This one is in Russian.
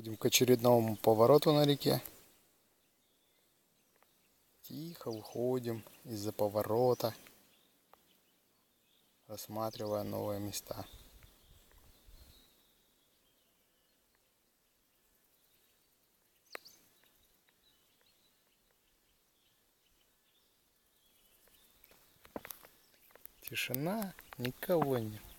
Идем к очередному повороту на реке. Тихо уходим из-за поворота, рассматривая новые места. Тишина, никого нет.